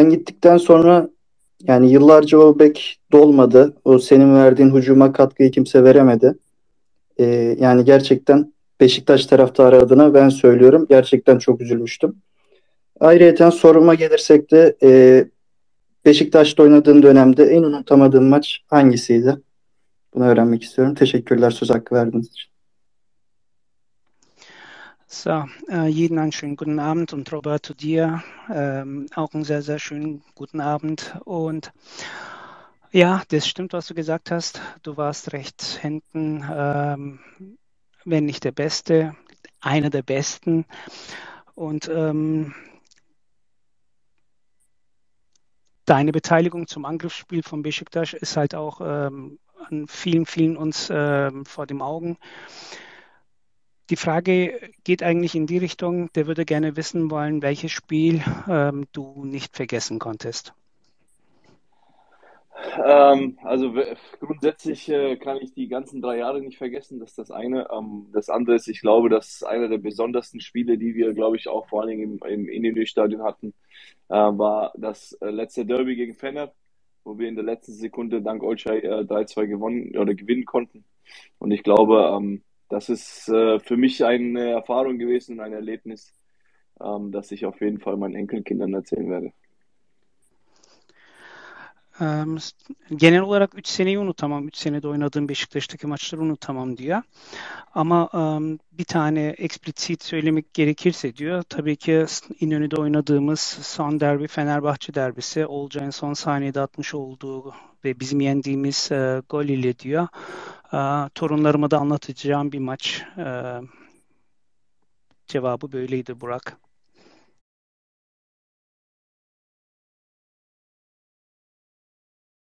sen gittikten sonra yani yıllarca o bek dolmadı. O senin verdiğin hücuma katkıyı kimse veremedi. Ee, yani gerçekten Beşiktaş taraftarı adına ben söylüyorum. Gerçekten çok üzülmüştüm. Ayrıca soruma gelirsek de e, Beşiktaş'ta oynadığın dönemde en unutamadığın maç hangisiydi? Bunu öğrenmek istiyorum. Teşekkürler söz hakkı verdiğiniz için. So, äh, jeden einen schönen guten Abend und Roberto dir ähm, auch einen sehr, sehr schönen guten Abend. Und ja, das stimmt, was du gesagt hast. Du warst rechts hinten, ähm, wenn nicht der Beste, einer der Besten. Und ähm, deine Beteiligung zum Angriffsspiel von Besiktas ist halt auch ähm, an vielen, vielen uns ähm, vor den Augen. Die Frage geht eigentlich in die Richtung, der würde gerne wissen wollen, welches Spiel ähm, du nicht vergessen konntest. Ähm, also grundsätzlich äh, kann ich die ganzen drei Jahre nicht vergessen. Das ist das eine. Ähm, das andere ist, ich glaube, dass einer der besondersten Spiele, die wir, glaube ich, auch vor allen Dingen im, im Indienstadion hatten, äh, war das äh, letzte Derby gegen Fenner, wo wir in der letzten Sekunde dank Olcay äh, 3-2 gewonnen oder gewinnen konnten. Und ich glaube, ähm, das ist äh, für mich eine Erfahrung gewesen und ein Erlebnis, ähm, das ich auf jeden Fall meinen Enkelkindern erzählen werde. genel olarak 3 seneyi unutamam. 3 senede oynadığım Beşiktaş'taki maçları unutamam diyor. Ama bir tane eksplicit söylemek gerekirse diyor. Tabii ki İnönü'de oynadığımız son derbi Fenerbahçe derbisi. Olcay'ın son saniyede atmış olduğu ve bizim yendiğimiz gol ile diyor. Torunlarıma da anlatacağım bir maç. cevabı böyleydi Burak.